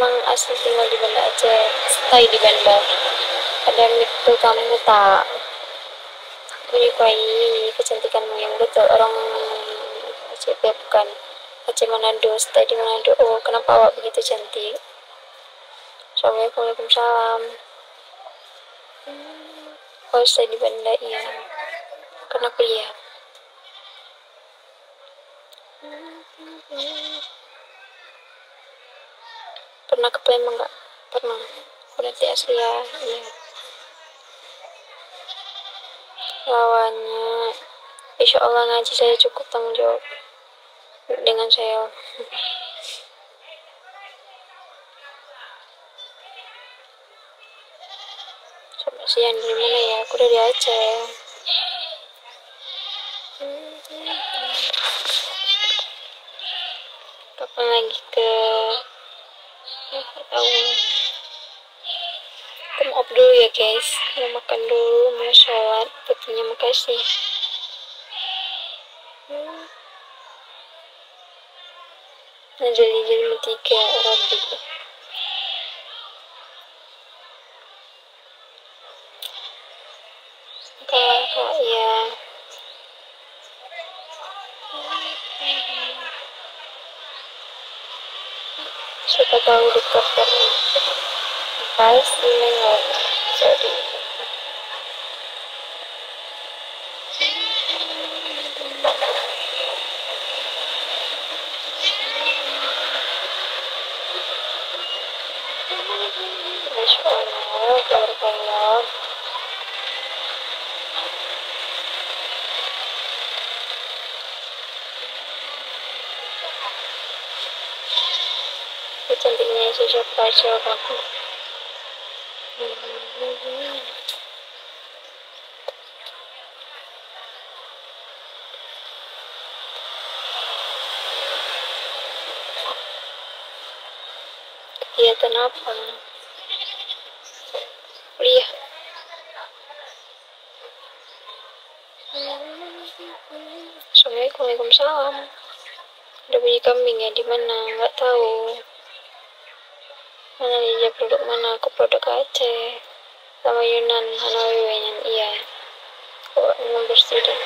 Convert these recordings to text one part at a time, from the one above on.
memang asli tinggal di Banda Aceh stay di Banda. Ada itu kamu tak menyukai kecantikanmu yang betul. Orang Aceh bukan Aceh Manado stay di Manado. Oh kenapa awak begitu cantik? Assalamualaikum Waalaikumsalam. Oh stay di Banda iya. Karena kuliah pernah ke Palembang nggak? Pernah. Berarti asli ya iya. Lawannya insya Allah ngaji saya cukup tanggung jawab. Dengan saya. Sampai siang dari mana ya? Aku dari Aceh. Kapan lagi ke ya guys. Mau makan dulu mau sholat putihnya makasih hmm. nah jadi jadi tiga rabi kakak ya. Siapa tahu dekat karena makasih nengok jadi Masya Barakallah. cantiknya sosok pacar aku kegiatan apa kuliah Assalamualaikum Waalaikumsalam. Ada bunyi kambing ya di mana? Nggak tahu. Mana dia produk mana? Aku produk Aceh. Sama Yunan Hanawi yang iya. Kok nomor student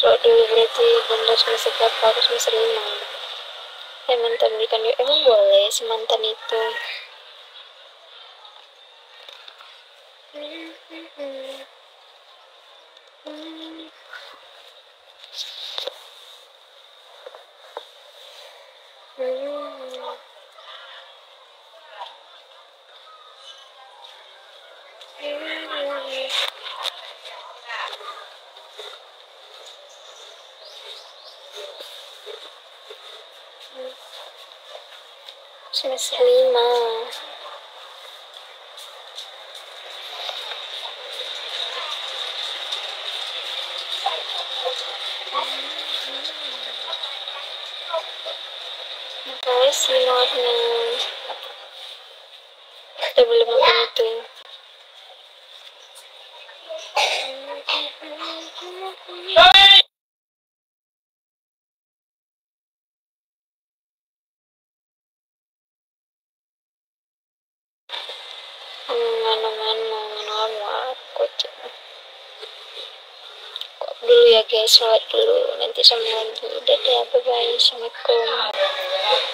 soal dulu berarti bunda semester berapa? Aku semester lima. Ya mantan berikan yuk. Emang boleh si mantan itu semester lima belum makan itu nganu-nganu nganu aku kok dulu ya guys? Sholat dulu. Nanti sama lagi dadah bye bye assalamualaikum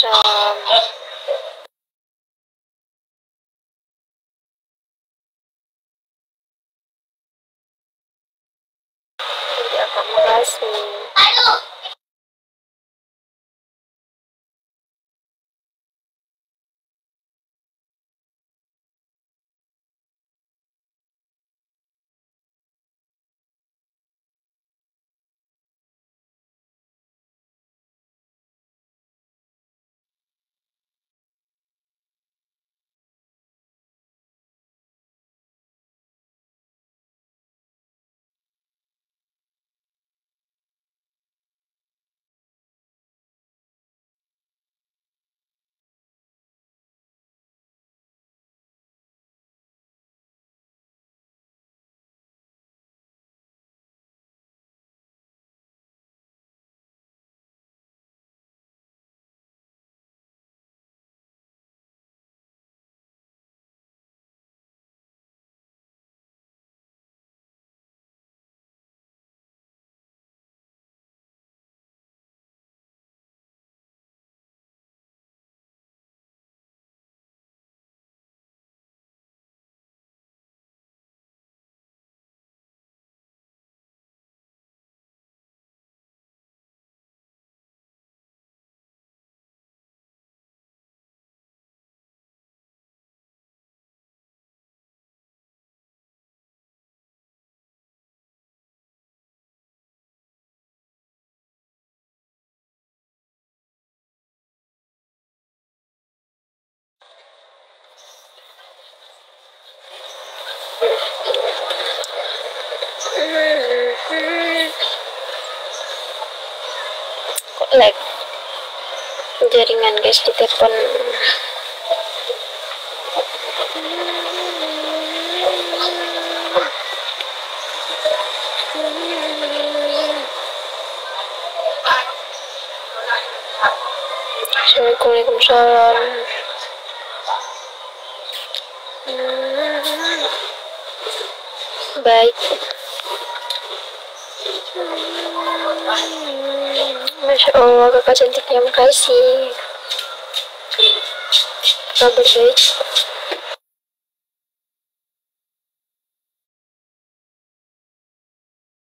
Waalaikumsalam. Jadi apa lag jaringan guys di telepon Assalamualaikum. Waalaikumsalam baik Masya Allah kakak cantiknya makasih kabar baik